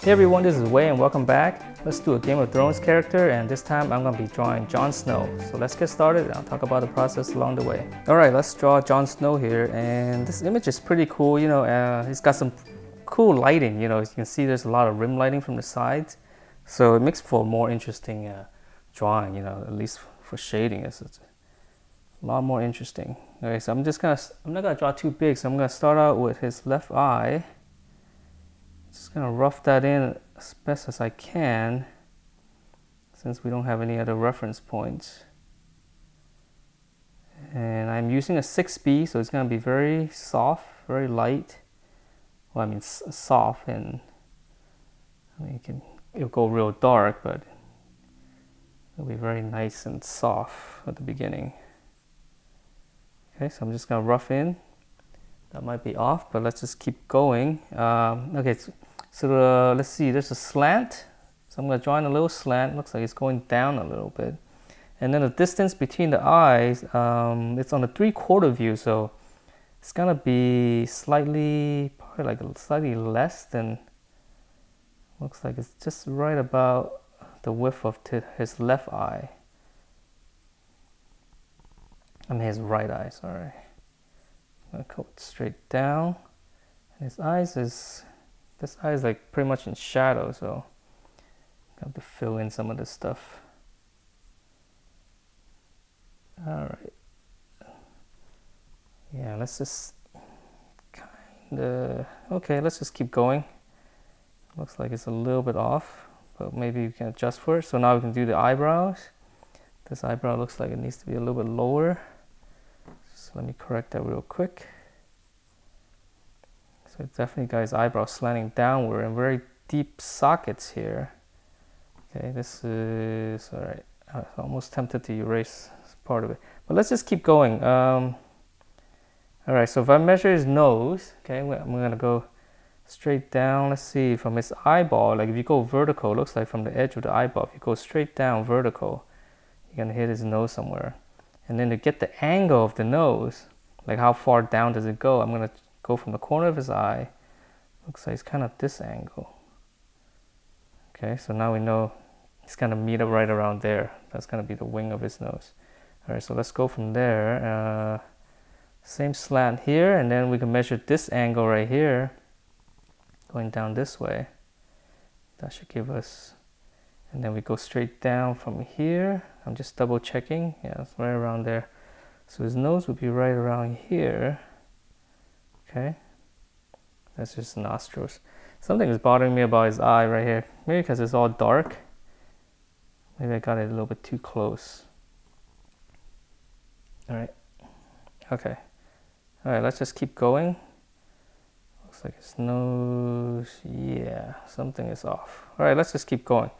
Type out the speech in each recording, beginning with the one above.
Hey everyone, this is Wei and welcome back. Let's do a Game of Thrones character and this time I'm going to be drawing Jon Snow. So let's get started and I'll talk about the process along the way. Alright, let's draw Jon Snow here and this image is pretty cool. You know, uh, he's got some cool lighting. You know, you can see there's a lot of rim lighting from the sides. So it makes for a more interesting uh, drawing, you know, at least for shading. It's, it's a lot more interesting. Okay, so I'm just gonna, I'm not gonna draw too big. So I'm gonna start out with his left eye. Just gonna rough that in as best as I can since we don't have any other reference points. And I'm using a 6B, so it's gonna be very soft, very light. Well, I mean soft, and I mean, it can it'll go real dark, but it'll be very nice and soft at the beginning. Okay, so I'm just gonna rough in that might be off, but let's just keep going. Um, okay, so, so the, let's see, there's a slant. So I'm going to draw in a little slant. Looks like it's going down a little bit. And then the distance between the eyes, um, it's on a three quarter view, so it's going to be slightly, probably like slightly less than, looks like it's just right about the width of his left eye. I mean his right eye, sorry. I'm gonna go straight down. And his eyes is, this eye is like pretty much in shadow, so I have to fill in some of this stuff. All right. Yeah, let's just kind of, okay, let's just keep going. Looks like it's a little bit off, but maybe you can adjust for it. So now we can do the eyebrows. This eyebrow looks like it needs to be a little bit lower. So let me correct that real quick. So definitely got his eyebrow slanting downward and very deep sockets here. Okay, this is, all right, I was almost tempted to erase part of it. But let's just keep going. Um, all right, so if I measure his nose, okay, I'm gonna go straight down. Let's see, from his eyeball, like if you go vertical, looks like from the edge of the eyeball, if you go straight down vertical, you're gonna hit his nose somewhere. And then to get the angle of the nose, like how far down does it go, I'm to go from the corner of his eye. Looks like it's kind of this angle. Okay, so now we know it's going to meet up right around there. That's going to be the wing of his nose. All right, so let's go from there. Uh, same slant here, and then we can measure this angle right here, going down this way. That should give us and then we go straight down from here I'm just double checking yeah it's right around there so his nose would be right around here okay. That's just nostrils. Something is bothering me about his eye right here. Maybe because it's all dark. Maybe I got it a little bit too close. All right okay. All right let's just keep going. Looks like his nose. Yeah something is off. All right let's just keep going.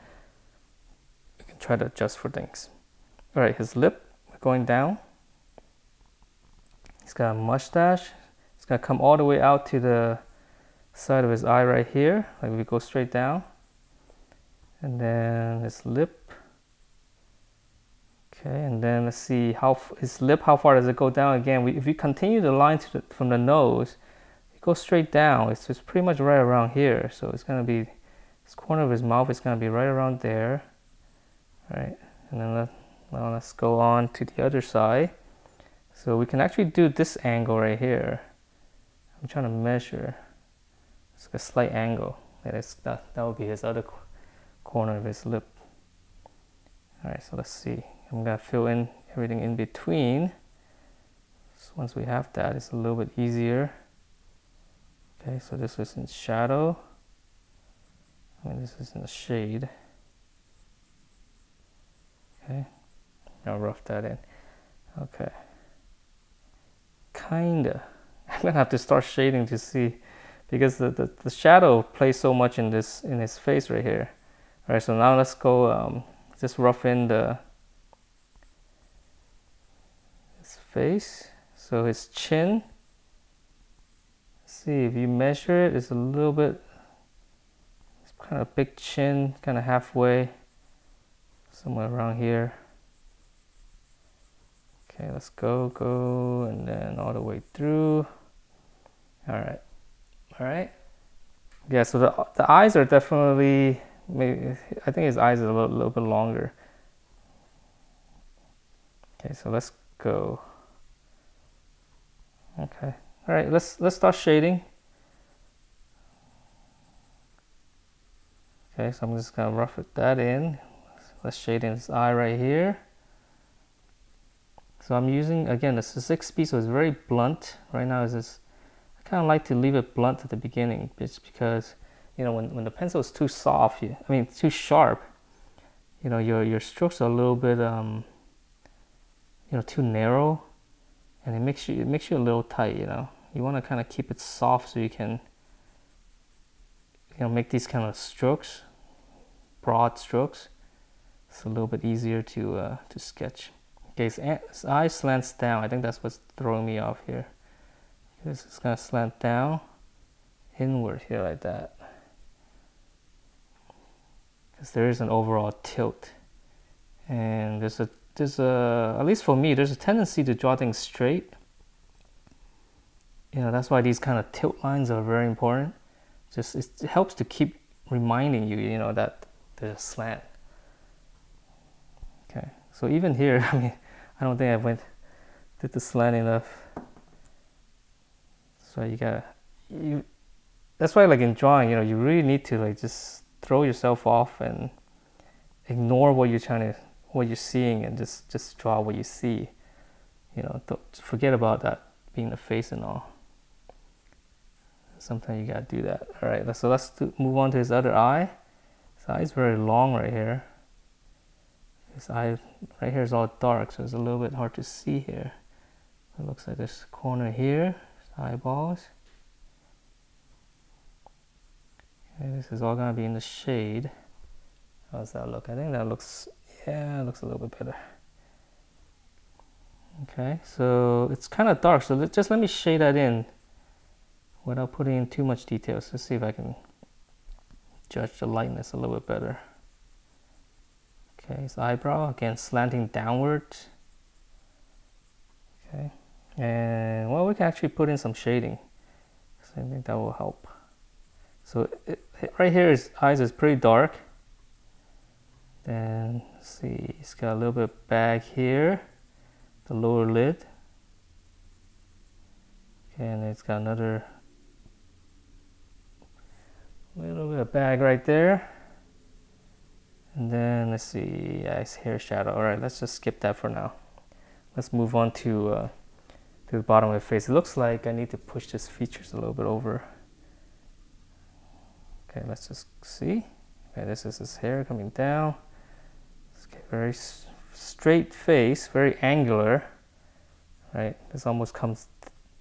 We can try to adjust for things. All right, his lip going down. He's got a mustache. It's gonna come all the way out to the side of his eye right here. Like we go straight down. And then his lip. Okay, and then let's see how his lip, how far does it go down? Again, we, if we continue the line the, from the nose, it goes straight down. It's just pretty much right around here. So it's gonna be, this corner of his mouth is gonna be right around there right and then let, let's go on to the other side so we can actually do this angle right here I'm trying to measure. It's a slight angle. That is that, that would be his other corner of his lip. All right so let's see. I'm gonna fill in everything in between. So once we have that it's a little bit easier. Okay so this is in shadow. I mean this is in the shade. Okay, I'll rough that in. Okay, kinda. I'm gonna have to start shading to see because the, the, the shadow plays so much in this in his face right here. All right, so now let's go um, just rough in the his face. So his chin. See if you measure it, it's a little bit. It's kind of big chin, kind of halfway somewhere around here. Okay, let's go, go, and then all the way through. All right, all right. Yeah, so the, the eyes are definitely, maybe, I think his eyes are a little, little bit longer. Okay, so let's go. Okay, all right, let's, let's start shading. Okay, so I'm just gonna rough it that in. Let's shade in his eye right here. So I'm using, again, this is 6B, so it's very blunt. Right now is this, kind of like to leave it blunt at the beginning, just because, you know, when, when the pencil is too soft, you, I mean, too sharp, you know, your, your strokes are a little bit, um, you know, too narrow, and it makes you, it makes you a little tight, you know. You want to kind of keep it soft so you can, you know, make these kind of strokes broad strokes. It's a little bit easier to, uh, to sketch. Okay, his eye slants down. I think that's what's throwing me off here. This is gonna slant down, inward here like that. Because there is an overall tilt. And there's a, there's a, at least for me, there's a tendency to draw things straight. You know, that's why these kind of tilt lines are very important. Just, it helps to keep reminding you, you know, that there's a slant. Okay, so even here, I mean, I don't think I went did the slant enough. So you gotta you. That's why, like in drawing, you know, you really need to like just throw yourself off and ignore what you're trying to, what you're seeing, and just just draw what you see. You know, forget about that being the face and all. Sometimes you gotta do that. All right, so let's do, move on to his other eye. His eye is very long right here. His eye right here is all dark, so it's a little bit hard to see here. It looks like this corner here, eyeballs. Okay, this is all gonna be in the shade. How's that look? I think that looks, yeah, looks a little bit better. Okay, so it's kind of dark, so let, just let me shade that in without putting in too much details. Let's see if I can judge the lightness a little bit better. Okay, his eyebrow again slanting downward. Okay, and well, we can actually put in some shading. So I think that will help. So it, it, right here, his eyes is pretty dark. Then see, he's got a little bit bag here, the lower lid. And it's got another little bit of bag right there. And then let's see, yeah, hair shadow. All right, let's just skip that for now. Let's move on to, uh, to the bottom of the face. It looks like I need to push this features a little bit over. Okay, let's just see. Okay, this is his hair coming down. Okay, very straight face, very angular. Right, this almost comes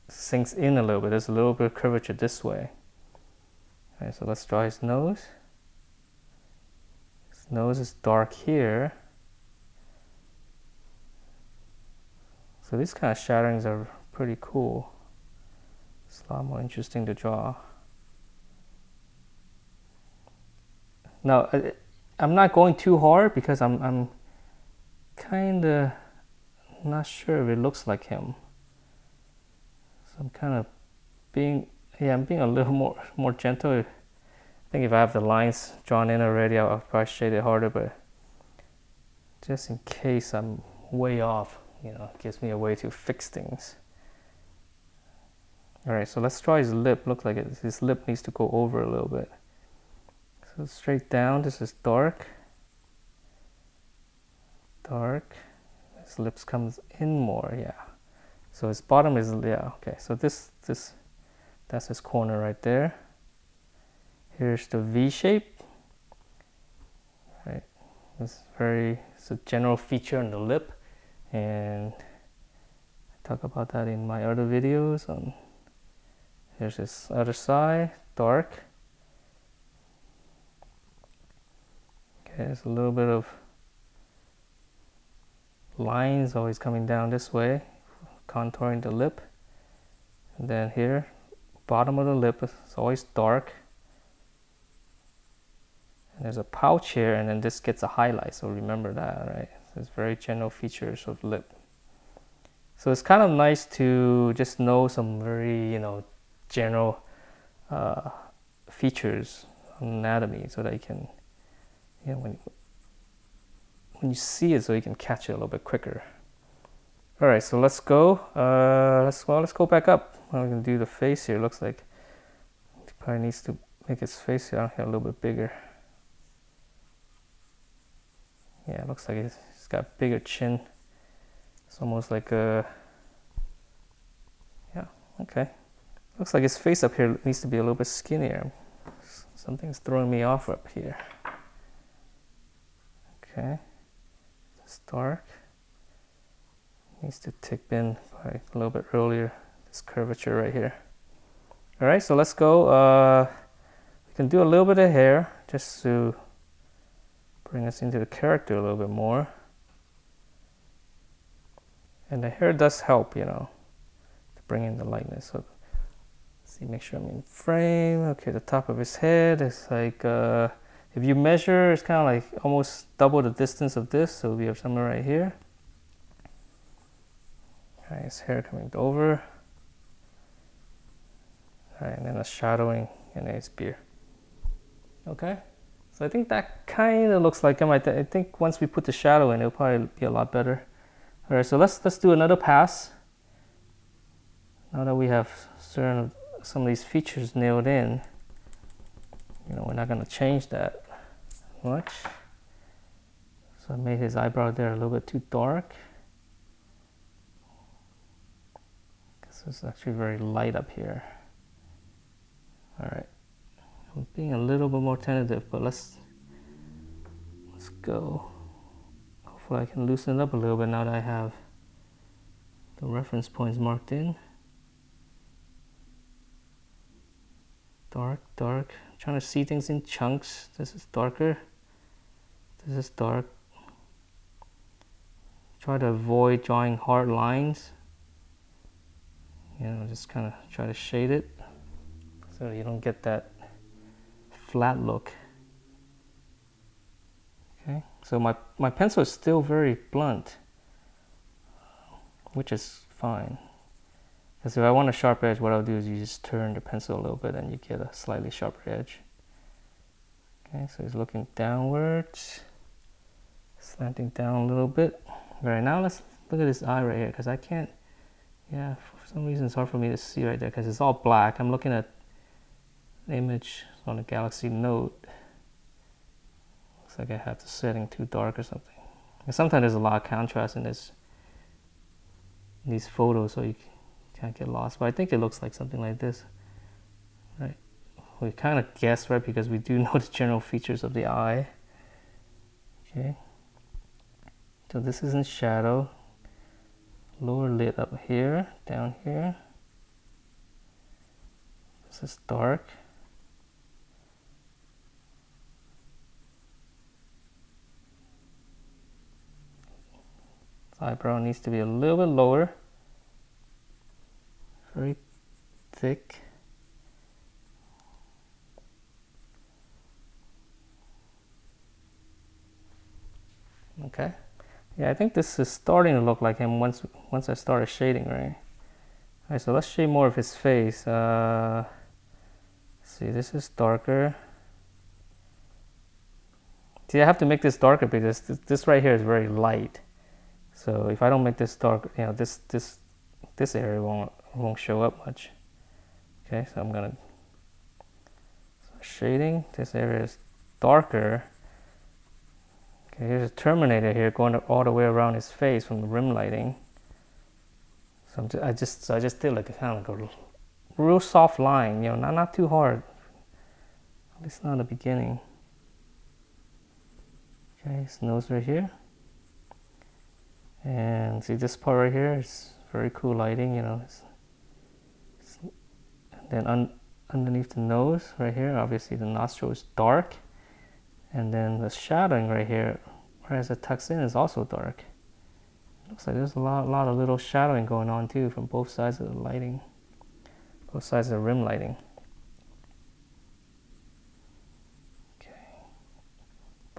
sinks in a little bit. There's a little bit of curvature this way. Okay, so let's draw his nose His nose is dark here. So these kind of shadowings are pretty cool. It's a lot more interesting to draw. Now, uh, I'm not going too hard because I'm, I'm kind of not sure if it looks like him. So I'm kind of being, yeah, I'm being a little more, more gentle I think if I have the lines drawn in already, I'll, I'll probably shade it harder, but just in case I'm way off, you know, gives me a way to fix things. Alright, so let's draw his lip. Looks like it, his lip needs to go over a little bit. So straight down, this is dark. Dark. His lips comes in more, yeah. So his bottom is, yeah, okay. So this, this, that's his corner right there. Here's the V shape. Right. It's very it's a general feature on the lip and I talk about that in my other videos on here's this other side, dark. Okay, there's a little bit of lines always coming down this way, contouring the lip. And then here, bottom of the lip is always dark and there's a pouch here and then this gets a highlight so remember that right it's very general features of lip. So it's kind of nice to just know some very you know general uh, features anatomy so that you can you know when when you see it so you can catch it a little bit quicker. All right so let's go uh, let's well let's go back up. I'm gonna do the face here. Looks like it probably needs to make his face down here a little bit bigger. Yeah looks like he's got bigger chin. It's almost like a yeah okay. Looks like his face up here needs to be a little bit skinnier. Something's throwing me off up here. Okay. It's dark. Needs to tip in a little bit earlier. This curvature right here. All right so let's go uh, we can do a little bit of hair just to bring us into the character a little bit more and the hair does help you know to bring in the lightness. So see make sure I'm in frame. Okay the top of his head is like uh, if you measure it's kind of like almost double the distance of this. So we have somewhere right here. Okay, his hair coming over. All right, and then a shadowing in his beard. Okay? So I think that kind of looks like him. I, th I think once we put the shadow in it'll probably be a lot better all right so let's let's do another pass. Now that we have certain some of these features nailed in you know we're not going to change that much. So I made his eyebrow there a little bit too dark. This is actually very light up here. All right I'm being a little bit more tentative but let's let's go hopefully I can loosen it up a little bit now that I have the reference points marked in dark, dark. I'm trying to see things in chunks. This is darker. This is dark. Try to avoid drawing hard lines. You know, just kind of try to shade it so you don't get that flat look. Okay, so my, my pencil is still very blunt, which is fine. Because if I want a sharp edge, what I'll do is you just turn the pencil a little bit and you get a slightly sharper edge. Okay, so he's looking downwards, slanting down a little bit. All right, now let's look at this eye right here because I can't, yeah, for some reason it's hard for me to see right there because it's all black. I'm looking at the image on a Galaxy Note. Like I have the setting too dark or something. And sometimes there's a lot of contrast in this in these photos, so you can't get lost. But I think it looks like something like this, right? We kind of guess, right, because we do know the general features of the eye. Okay. So this is in shadow. Lower lid up here, down here. This is dark. Eyebrow needs to be a little bit lower very thick. Okay. Yeah, I think this is starting to look like him once once I started shading, right? Alright, so let's shade more of his face. Uh, see, this is darker. See, I have to make this darker because this, this right here is very light. So if I don't make this dark, you know, this this this area won't won't show up much. Okay, so I'm gonna so shading. This area is darker. Okay, here's a terminator here going all the way around his face from the rim lighting. So just, i just so I just did like a kind of like a real soft line, you know, not not too hard. At least not the beginning. Okay, his nose right here. And see this part right here is very cool lighting, you know. It's, it's, then un, underneath the nose right here, obviously the nostril is dark. And then the shadowing right here, whereas it tucks in, is also dark. Looks like there's a lot, lot of little shadowing going on too from both sides of the lighting, both sides of the rim lighting.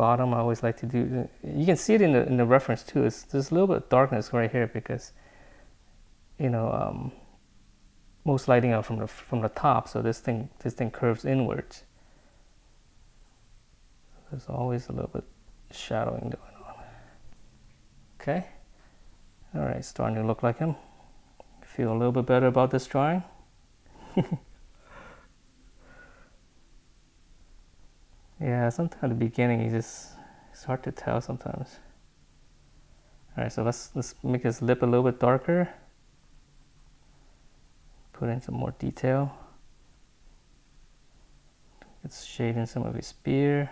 Bottom I always like to do you can see it in the in the reference too it's there's a little bit of darkness right here because you know um, most lighting out from the from the top so this thing this thing curves inwards There's always a little bit shadowing going on. Okay. All right, starting to look like him. Feel a little bit better about this drawing. yeah, sometimes at the beginning it's just it's hard to tell sometimes. All right, so let's let's make his lip a little bit darker. Put in some more detail. It's in some of his beard.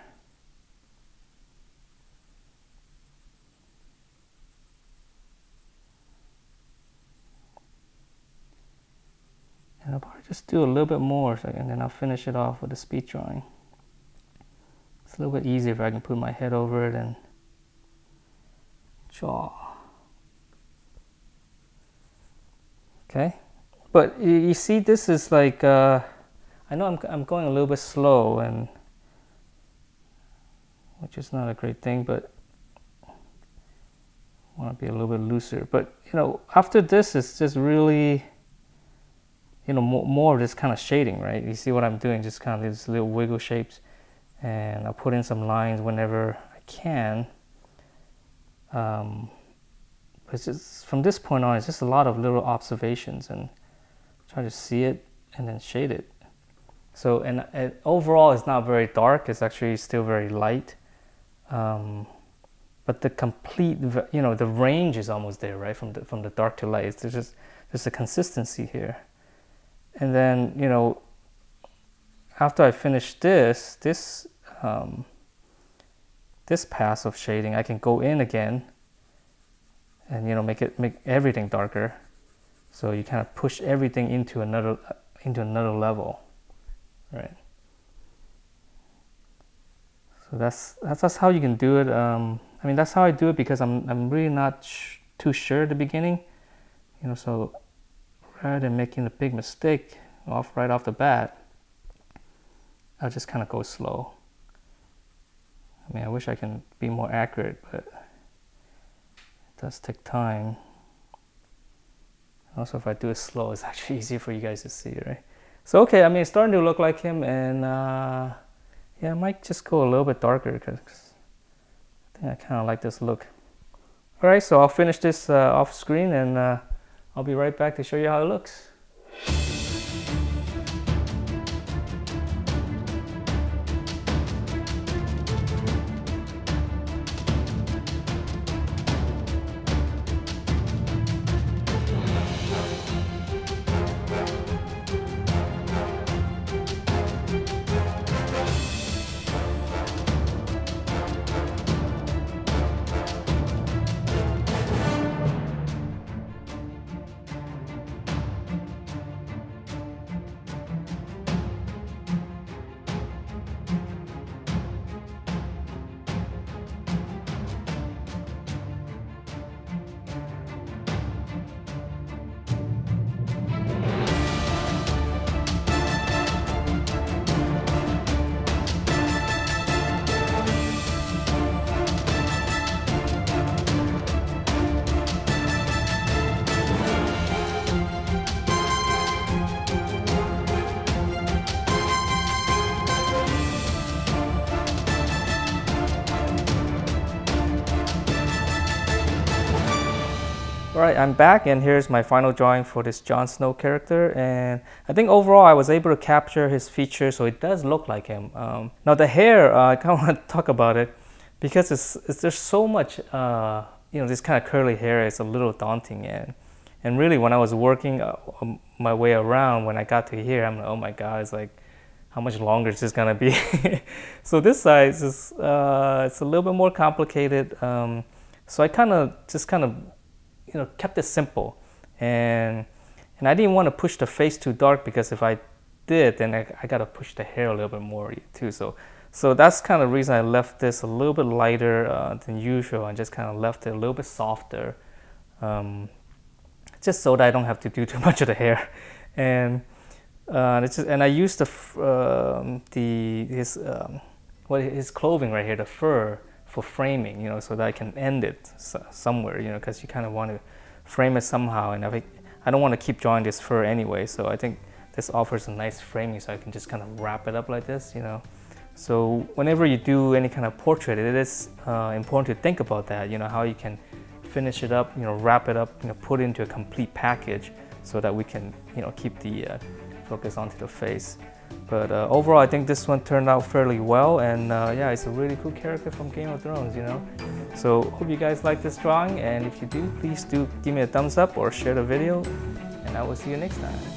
And I'll probably just do a little bit more so, and then I'll finish it off with a speed drawing. It's a little bit easier if I can put my head over it and jaw. Okay, but you, see this is like, uh, I know I'm, I'm going a little bit slow and which is not a great thing, but I want to be a little bit looser. But you know, after this, it's just really you know, more, more of this kind of shading, right? You see what I'm doing, just kind of these little wiggle shapes. And I'll put in some lines whenever I can. Um, but just, from this point on, it's just a lot of little observations and try to see it and then shade it. So, and, and overall, it's not very dark. It's actually still very light. Um, but the complete, you know, the range is almost there, right? From the, from the dark to light. It's just, there's a consistency here and then you know after I finish this this um, this pass of shading I can go in again and you know make it make everything darker. So you kind of push everything into another into another level right? So that's that's, that's how you can do it um, I mean that's how I do it because I'm, I'm really not too sure at the beginning you know so rather than making a big mistake off right off the bat, I'll just kind of go slow. I mean, I wish I can be more accurate, but it does take time. Also, if I do it slow, it's actually easier for you guys to see, right? So, okay, I mean, it's starting to look like him, and uh, yeah, I might just go a little bit darker because I think I kind of like this look. All right, so I'll finish this uh, off screen and uh, I'll be right back to show you how it looks. All right, I'm back and here's my final drawing for this Jon Snow character and I think overall I was able to capture his features so it does look like him. Um, now the hair, uh, I kind of want to talk about it because it's, it's there's so much, uh, you know, this kind of curly hair is a little daunting and and really when I was working uh, um, my way around when I got to here, I'm like, oh my God, it's like, how much longer is this gonna be? so this side is, uh, it's a little bit more complicated. Um, so I kind of just kind of you know kept it simple. And and I didn't want to push the face too dark because if I did then I, I got to push the hair a little bit more too. So so that's kind of the reason I left this a little bit lighter uh, than usual and just kind of left it a little bit softer um, just so that I don't have to do too much of the hair. And uh, it's just, and I used the um, the his um, what his clothing right here the fur for framing, you know, so that I can end it somewhere, you know, because you kind of want to frame it somehow. And I think I don't want to keep drawing this fur anyway, so I think this offers a nice framing, so I can just kind of wrap it up like this, you know. So whenever you do any kind of portrait, it is uh, important to think about that. You know how you can finish it up, you know, wrap it up, you know, put it into a complete package so that we can, you know, keep the uh, focus onto the face. But uh, overall, I think this one turned out fairly well, and uh, yeah, it's a really cool character from Game of Thrones, you know. So hope you guys like this drawing, and if you do, please do give me a thumbs up or share the video, and I will see you next time.